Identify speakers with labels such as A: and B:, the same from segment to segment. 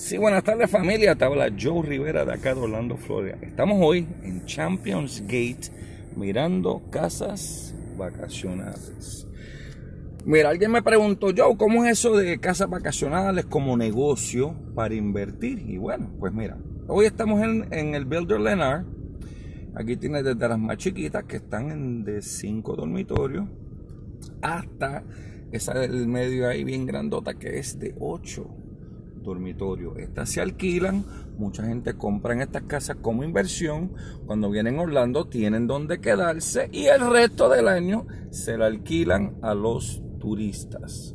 A: Sí, buenas tardes familia, te habla Joe Rivera de acá de Orlando, Florida. Estamos hoy en Champions Gate mirando casas vacacionales. Mira, alguien me preguntó, Joe, ¿cómo es eso de casas vacacionales como negocio para invertir? Y bueno, pues mira, hoy estamos en, el Builder Lenar. Aquí tienes desde las más chiquitas que están en de 5 dormitorios hasta esa del medio ahí bien grandota que es de 8 dormitorio. Estas se alquilan, mucha gente compra en estas casas como inversión. Cuando vienen a Orlando tienen donde quedarse y el resto del año se la alquilan a los turistas.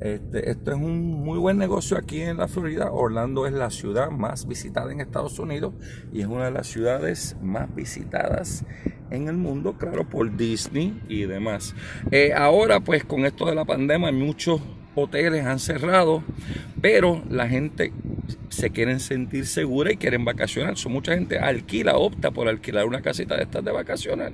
A: Este, esto es un muy buen negocio aquí en la Florida. Orlando es la ciudad más visitada en Estados Unidos y es una de las ciudades más visitadas en el mundo, claro, por Disney y demás. Eh, ahora, pues con esto de la pandemia, muchos hoteles han cerrado, pero la gente se quieren sentir segura y quieren vacacionar. So, mucha gente alquila, opta por alquilar una casita de estas de vacacionar.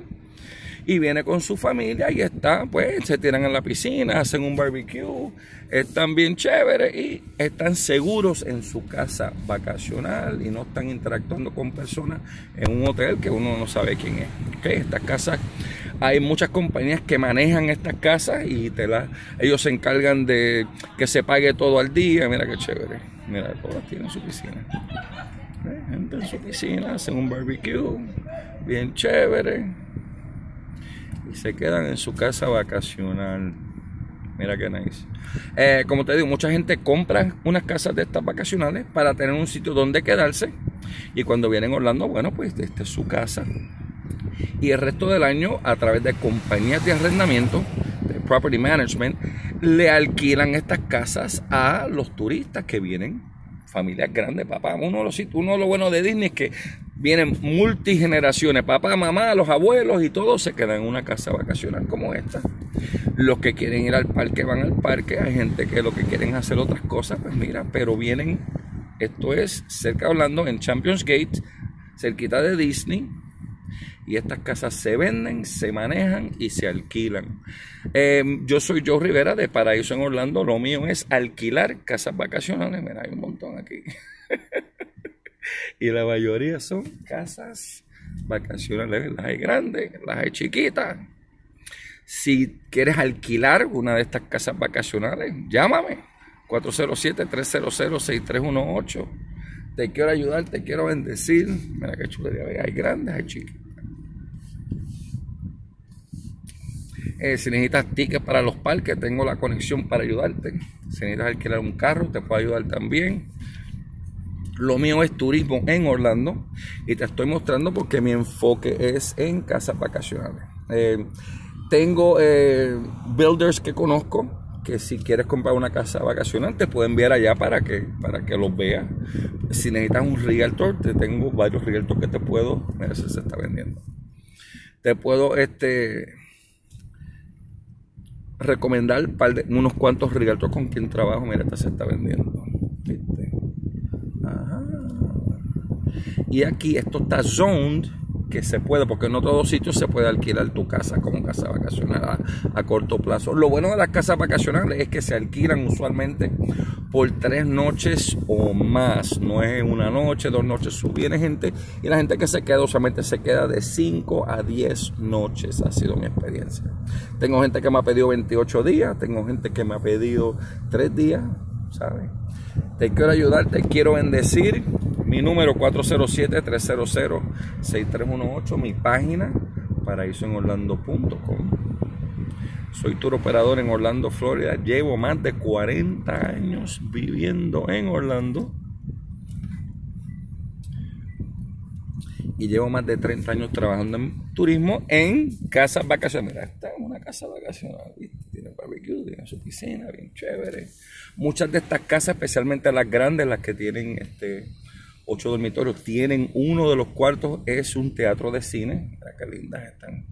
A: Y viene con su familia y está, pues, se tiran en la piscina, hacen un barbecue, están bien chéveres y están seguros en su casa vacacional y no están interactuando con personas en un hotel que uno no sabe quién es. Estas casas hay muchas compañías que manejan estas casas y te la, ellos se encargan de que se pague todo al día. Mira qué chévere. Mira, todas tienen su piscina. Gente en su piscina, hacen un barbecue, bien chévere. Y se quedan en su casa vacacional. Mira qué nice. Eh, como te digo, mucha gente compra unas casas de estas vacacionales para tener un sitio donde quedarse. Y cuando vienen Orlando, bueno, pues esta es su casa y el resto del año a través de compañías de arrendamiento, de property management, le alquilan estas casas a los turistas que vienen, familias grandes, papá. Uno de los, uno de los buenos de Disney es que vienen multigeneraciones, papá, mamá, los abuelos y todos se quedan en una casa vacacional como esta. Los que quieren ir al parque van al parque, hay gente que lo que quieren hacer otras cosas, pues mira, pero vienen, esto es cerca hablando en Champions Gate, cerquita de Disney, y estas casas se venden, se manejan y se alquilan. Em, yo soy Joe Rivera de Paraíso en Orlando. Lo mío es alquilar casas vacacionales. Mira, hay un montón aquí. y la mayoría son casas vacacionales. Las hay grandes, las hay chiquitas. Si quieres alquilar una de estas casas vacacionales, llámame. 407-300-6318. Te quiero ayudar, te quiero bendecir. Mira qué chulería. Hay grandes, hay chiquitas. Eh, si necesitas tickets para los parques, tengo la conexión para ayudarte. Si necesitas alquilar un carro, te puedo ayudar también. Lo mío es turismo en Orlando y te estoy mostrando porque mi enfoque es en casas vacacionales. Eh, tengo eh, builders que conozco que si quieres comprar una casa vacacional te puedo enviar allá para que, para que los veas. Si necesitas un realtor, te tengo varios realtors que te puedo, mira, se está vendiendo. Te puedo este recomendar unos cuantos realtors con quien trabajo. Mira, esta se está vendiendo. Y aquí esto está zoned que se puede, porque no todos sitios se puede alquilar tu casa como casa vacacional a, corto plazo. Lo bueno de las casas vacacionales es que se alquilan usualmente por tres noches o más. No es una noche, dos noches. Viene gente y la gente que se queda usualmente se queda de 5 a 10 noches. Ha sido mi experiencia. Tengo gente que me ha pedido 28 días, tengo gente que me ha pedido 3 días, ¿sabes? Te quiero ayudar, te quiero bendecir. Mi número 407-300-6318, mi página paraísoenorlando.com. Soy tour operador en Orlando, Florida. Llevo más de 40 años viviendo en Orlando. Y llevo más de 30 años trabajando en turismo en casas vacacionales. Esta es una casa vacacional. Tiene barbecue, tiene su piscina, bien chévere. Muchas de estas casas, especialmente las grandes, las que tienen este, ocho dormitorios, tienen uno de los cuartos, es un teatro de cine. Mira qué lindas están.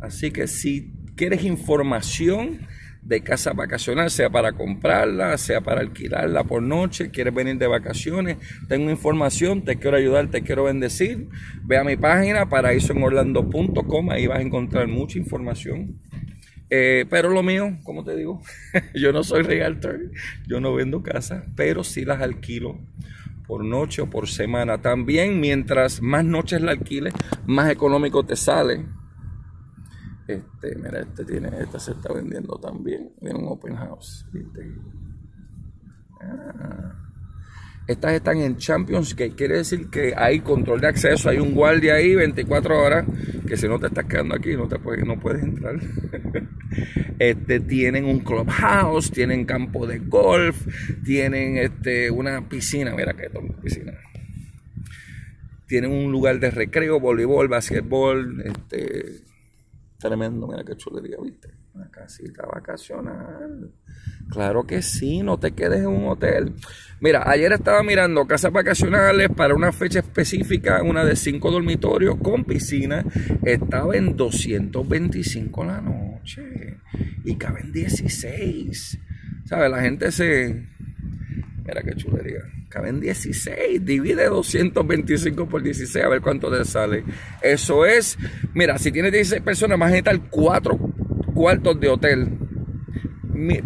A: Así que si quieres información de casa vacacional, sea para comprarla, sea para alquilarla por noche, quieres venir de vacaciones, tengo información, te quiero ayudar, te quiero bendecir, ve a mi página paraísoenorlando.com, ahí vas a encontrar mucha información Eh, pero lo mío, como te digo, yo no soy realtor, yo no vendo casas, pero sí las alquilo por noche o por semana. También mientras más noches la alquiles, más económico te sale. Este, mira, este tiene, esta se está vendiendo también. Viene un open house. ¿viste? Ah. Estas están en Champions Gate, quiere decir que hay control de acceso, hay un guardia ahí 24 horas, que si no te estás quedando aquí no, te puedes, no puedes entrar. este, tienen un clubhouse, tienen campo de golf, tienen este, una piscina, mira que piscina. Tienen un lugar de recreo, voleibol, basquetbol, este, tremendo, mira qué chulería, viste. Una casita vacacional. Claro que sí, no te quedes en un hotel. Mira, ayer estaba mirando casas vacacionales para una fecha específica, una de cinco dormitorios con piscina. Estaba en 225 la noche y caben 16. ¿Sabes? La gente se. Mira qué chulería. Caben 16. Divide 225 por 16 a ver cuánto te sale. Eso es. Mira, si tienes 16 personas, más necesitar 4 cuartos de hotel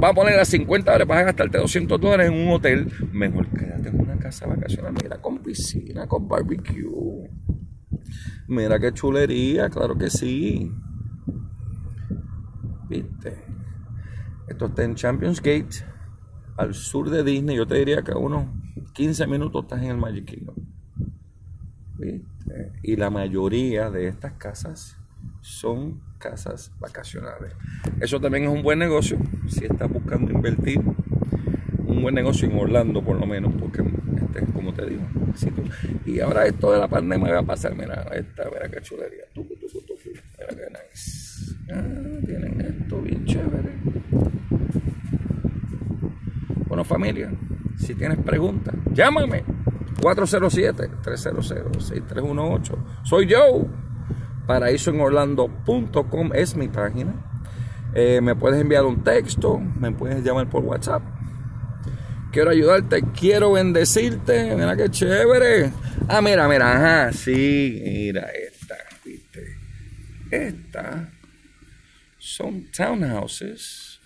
A: va a poner a 50 dólares, vas a gastarte 200 dólares en un hotel. Mejor quédate en una casa vacacional, mira, con piscina, con barbecue. Mira qué chulería, claro que sí. ¿Viste? Esto está en Champions Gate, al sur de Disney. Yo te diría que a unos 15 minutos estás en el Magic. ¿Viste? Y la mayoría de estas casas son casas vacacionales. Eso también es un buen negocio si estás buscando invertir. Un buen negocio en Orlando por lo menos, porque este, como te digo, y ahora esto de la pandemia va a pasar, mira, esta, mira qué chulería. Ah, tienen esto bien chévere. Bueno, familia, si tienes preguntas, llámame. 407-300-6318. Soy yo paraísoenorlando.com es mi página. Eh, me puedes enviar un texto, me puedes llamar por WhatsApp. Quiero ayudarte, quiero bendecirte. Mira qué chévere. Ah, mira, mira, ajá, sí, mira esta, viste. Esta son townhouses,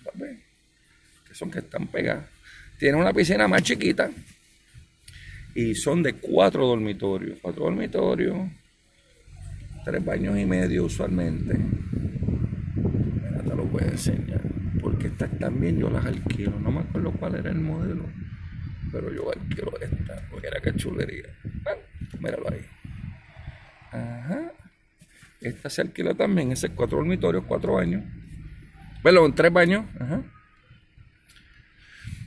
A: que son que están pegadas. Tienen una piscina más chiquita y son de cuatro dormitorios. Cuatro dormitorios tres baños y medio usualmente. Mira, te lo voy a enseñar. Porque estas también yo las alquilo. No me acuerdo cuál era el modelo. Pero yo alquilo esta. Mira qué chulería. Ah, míralo ahí. Ajá. Esta se alquila también. Ese es cuatro dormitorios, cuatro baños. Perdón, tres baños. Ajá.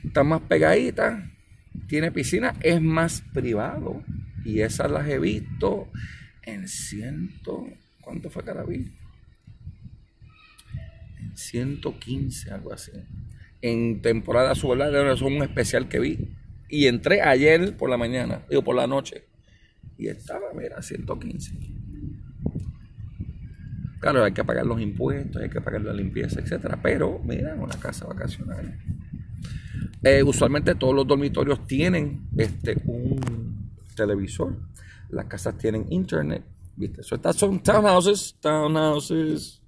A: Está más pegadita. Tiene piscina. Es más privado. Y esas las he visto en ciento, ¿cuánto fue cada vez? En 115, algo así. En temporada solar, eso es un especial que vi. Y entré ayer por la mañana, digo por la noche. Y estaba, mira, 115. Claro, hay que pagar los impuestos, hay que pagar la limpieza, etcétera. Pero, mira, una casa vacacional. Eh, usualmente todos los dormitorios tienen este, un televisor las casas tienen internet. ¿Viste? Eso estas son townhouses, townhouses.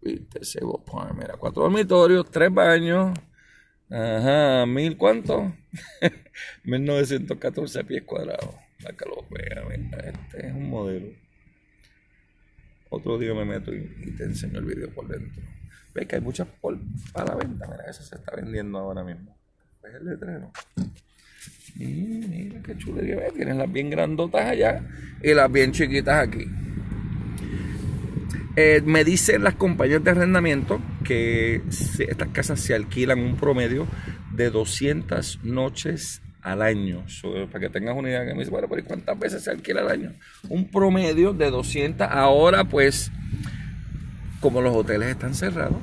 A: ¿Viste? Sebo Park, mira, cuatro dormitorios, tres baños. Ajá, mil cuánto? 1914 pies cuadrados. La que lo vea, este es un modelo. Otro día me meto y, te enseño el video por dentro. Ve que hay muchas para la venta. Mira, esa se está vendiendo ahora mismo. Es el letrero. Y mira qué chulería. Tienen las bien grandotas allá y las bien chiquitas aquí. Eh, me dicen las compañías de arrendamiento que estas casas se alquilan un promedio de 200 noches al año. para que tengas una idea, que me dice, bueno, pero ¿cuántas veces se alquila al año? Un promedio de 200. Ahora, pues, como los hoteles están cerrados,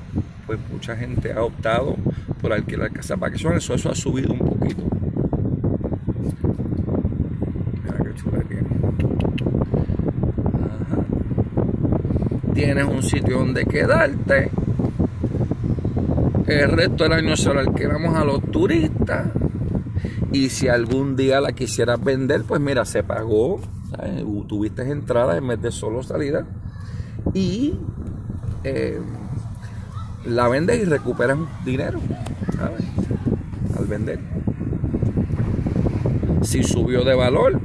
A: pues mucha gente ha optado por alquilar casas vacaciones. Eso, eso ha subido un poquito. Tienes un sitio donde quedarte. El resto del año se lo alquilamos a los turistas. Y si algún día la quisieras vender, pues mira, se pagó. Tuviste entrada en vez de solo salida. Y eh, la vendes y recuperas dinero. Al vender. Si subió de valor,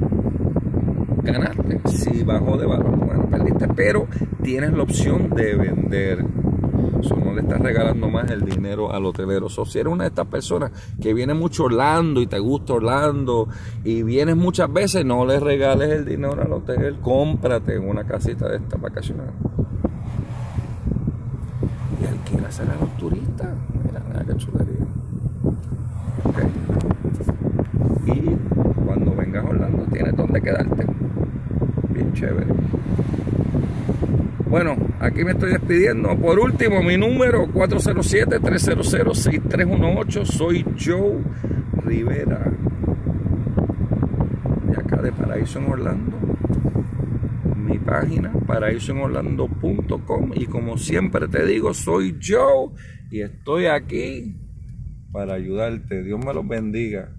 A: ganaste. Si bajó de valor, perdiste. Pero tienes la opción de vender. Eso no le estás regalando más el dinero al hotelero. Si eres una de estas personas que viene mucho Orlando y te gusta Orlando y vienes muchas veces, no le regales el dinero al hotel, cómprate una casita de esta vacacional. Y alquilas a los turistas. Mira, mira qué chulería. Y cuando vengas a Orlando tienes donde quedarte. Bien chévere. Bueno, aquí me estoy despidiendo. Por último, mi número 407-300-6318. Soy Joe Rivera. De acá de Paraíso en Orlando. Mi página, paraísoenorlando.com. Y como siempre te digo, soy Joe y estoy aquí para ayudarte. Dios me los bendiga.